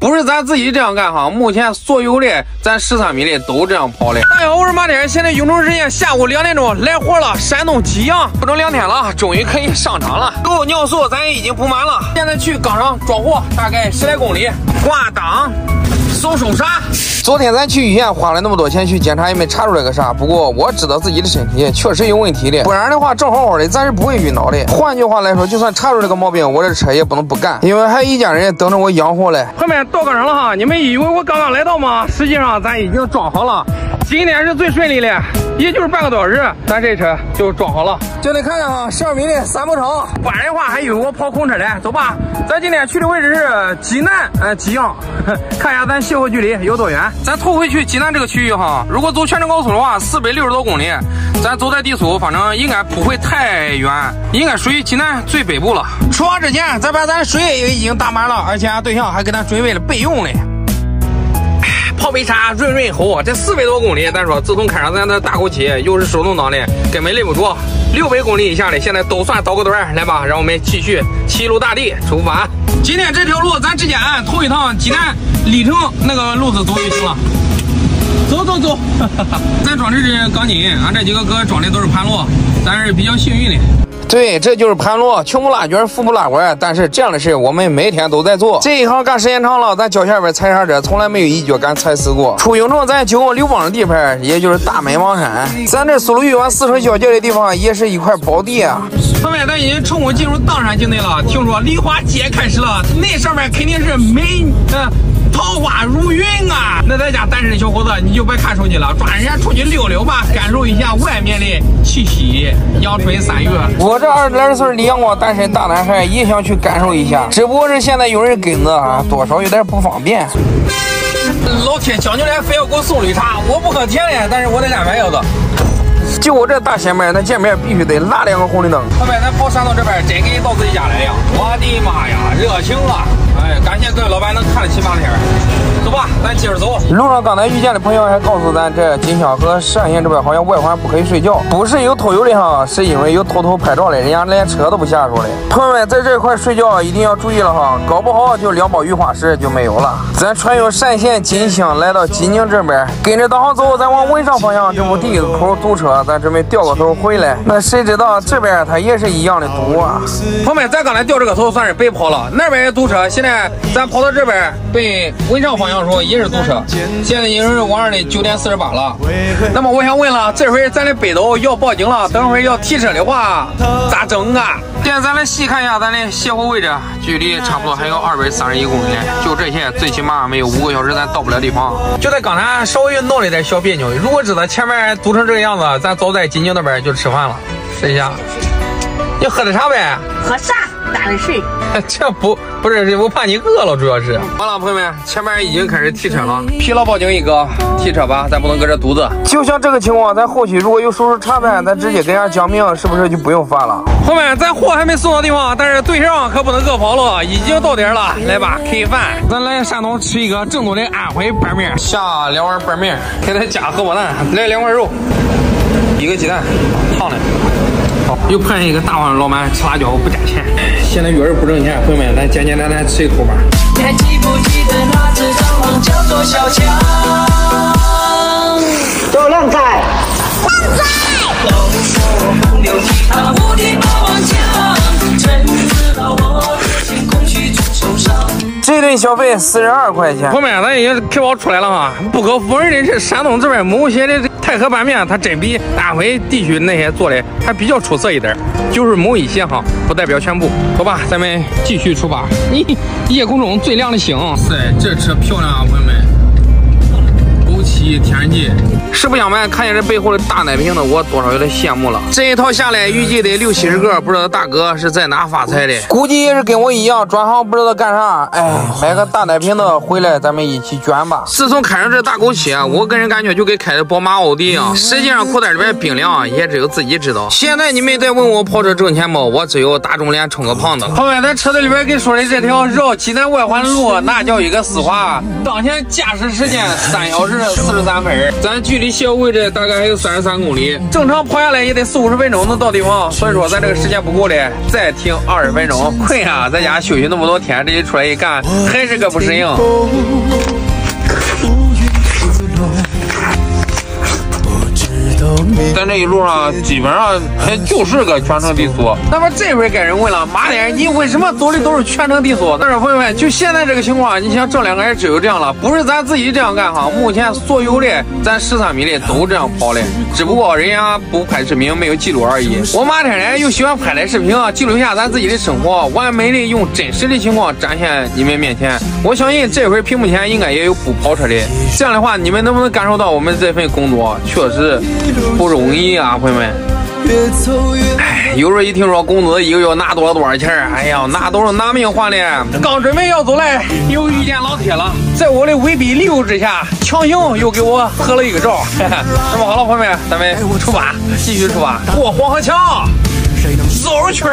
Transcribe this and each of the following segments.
不是咱自己这样干哈，目前所有的咱十三米的都这样跑的。大家好，我是马天，现在永城时间下午两点钟来活了，山东济阳，不整两天了，终于可以上场了。够尿素咱也已经补满了，现在去钢上装货，大概十来公里，挂档。搜手刹？昨天咱去医院花了那么多钱去检查，也没查出来个啥。不过我知道自己的身体确实有问题的，不然的话正好好的，咱是不会晕倒的。换句话来说，就算查出这个毛病，我这车也不能不干，因为还有一家人等着我养活嘞。后面到岗上了哈，你们以为我刚刚来到吗？实际上咱已经装好了。今天是最顺利的，也就是半个多小时，咱这车就装好了。就得看看啊，十二米的三步程，不然的话还以为我跑空车嘞。走吧，咱今天去的位置是济南，呃，济阳，看一下咱卸货距离有多远。咱头回去济南这个区域哈，如果走全程高速的话，四百六十多公里，咱走在低速，反正应该不会太远，应该属于济南最北部了。出发之前，咱把咱水也已经打满了，而且俺对象还给咱准备了备用的。泡杯茶润润喉，这四百多公里，咱说自从开上咱的大口气，又是手动挡的，根本累不住。六百公里以下的，现在都算倒个段。来吧，让我们继续齐鲁大地出发。今天这条路咱直接按头一趟济南历城那个路子走就行了。走走走，咱装的是钢筋，俺这几个哥装的都是盘螺，咱是比较幸运的。对，这就是盘螺，穷不拉卷，富不拉拐。但是这样的事我们每天都在做。这一行干时间长了，咱脚下边踩刹车，从来没有一脚敢踩死过。出永城，咱就往刘邦的地盘，也就是大美王山。咱这苏鲁豫皖四川交界的地方，也是一块宝地啊。后面咱已经成功进入砀山境内了。听说梨花节开始了，那上面肯定是美，嗯。桃花如云啊！那在家单身的小伙子，你就别看手机了，抓人家出去溜溜吧，感受一下外面的气息。阳春三月，我这二十来岁的阳光单身大男孩也想去感受一下，只不过是现在有人跟着啊，多少有点不方便。老铁讲究的，非要给我送绿茶，我不喝甜的，但是我得干买药的。就我这大前面，那见面必须得拉两个红绿灯。后面咱跑山东这边，真给你到自己家来呀！我的妈呀，热情了！哎，感谢各位老板能看得起马天。走吧，咱接着走。路上刚才遇见的朋友还告诉咱，这金乡和单县这边好像外环不可以睡觉，不是有偷油的哈，是因为有偷偷拍照的，人家连车都不下出来。朋友们在这块睡觉一定要注意了哈，搞不好就两包雨花石就没有了。咱穿越单县金乡来到济宁这边，跟着导航走，咱往文上方向这不第一个口堵车。咱准备掉个头回来，那谁知道这边它也是一样的堵啊！朋友们，咱刚才掉这个头算是白跑了，那边也堵车。现在咱跑到这边奔文上方向时候也是堵车。现在已经是晚上的九点四十八了。那么我想问了，这回咱的北斗要报警了，等会要提车的话咋整啊？现在咱来细看一下咱的卸货位置，距离差不多还有二百三十一公里。就这些，最起码没有五个小时咱到不了地方。就在刚才稍微闹了点小别扭，如果知道前面堵成这个样子，咱。早在金宁那边就吃饭了，试一下。你喝的啥呗？喝啥？大的水。这不不是，我怕你饿了，主要是。好了，朋友们，前面已经开始提车了。疲劳报警一个，提车吧，咱不能搁这堵着。就像这个情况，咱后期如果有手术查办，咱直接给人家讲明，是不是就不用罚了？朋友们，咱货还没送到地方，但是对象可不能饿跑了，已经到点了。来吧，开饭。咱来山东吃一个正宗的安徽拌面，下两碗拌面，给他加荷包蛋，来两块肉。一个鸡蛋，烫的。好，又碰上一个大碗老板吃辣椒不加钱。现在月儿不挣钱，朋友们，咱简简单单吃一口吧。你还记不记得那只蟑螂叫做小强？都靓仔。靓仔。这顿消费四十二块钱。朋友们，咱已经开包出来了哈。不可否认的是，山东这边某些的。太和拌面，它真比安徽地区那些做的还比较出色一点，就是某一些哈，不代表全部。走吧，咱们继续出发。你夜空中最亮的星，塞，这车漂亮啊，朋友们。天气，实不相瞒，看见这背后的大奶瓶的我，多少有点羡慕了。这一套下来，预计得六七十个，不知道大哥是在哪发财的，估计也是跟我一样转行，不知道干啥。哎，买个大奶瓶的回来，咱们一起卷吧。自从开上这大狗汽，我个人感觉就跟开的宝马、奥迪一样。实际上，裤袋里边冰凉，也只有自己知道。现在你们再问我跑车挣钱不？我只有打肿脸充个胖子。后面咱车子里边给说的这条绕济南外环路，那叫一个丝滑。当前驾驶时间三小时。四十三分。咱距离小位置大概还有三十三公里，正常跑下来也得四五十分钟能到地方。所以说咱这个时间不够的，再停二十分钟。困啊，在家休息那么多天，这一出来一干，还是个不适应。一路上基本上还就是个全程低速。那么这回该人问了，马爹，你为什么走的都是全程低速？但是朋友们，就现在这个情况，你想这两个人只有这样了，不是咱自己这样干哈。目前所有的咱十三米的都这样跑的，只不过人家不拍视频，没有记录而已。我马天呢又喜欢拍点视频，记录一下咱自己的生活，完美的用真实的情况展现你们面前。我相信这回屏幕前应该也有不跑车的，这样的话，你们能不能感受到我们这份工作确实？不容易啊，朋友们！哎，有时候一听说工资一个月拿多少多少钱，哎呀，那都是拿命换的。刚准备要走嘞，又遇见老铁了，在我的威逼利诱之下，强行又给我合了一个照。那么好了，朋友们，咱们出发，继续出发，过黄河桥，走圈。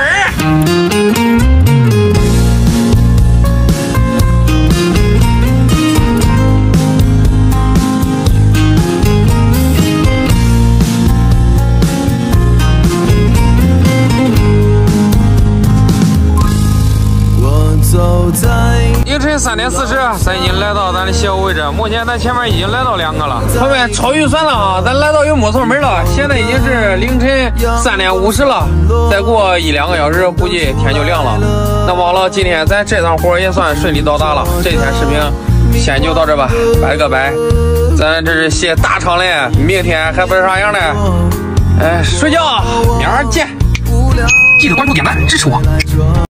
三点四十，咱已经来到咱的下午位置。目前咱前面已经来到两个了，朋友们超预算了啊！咱来到又没错门了。现在已经是凌晨三点五十了，再过一两个小时，估计天就亮了。那么好了，今天咱这趟活也算顺利到达了。这天视频先就到这吧，拜个拜。咱这是卸大厂嘞，明天还不是啥样嘞？哎，睡觉，明儿见。记得关注点赞支持我。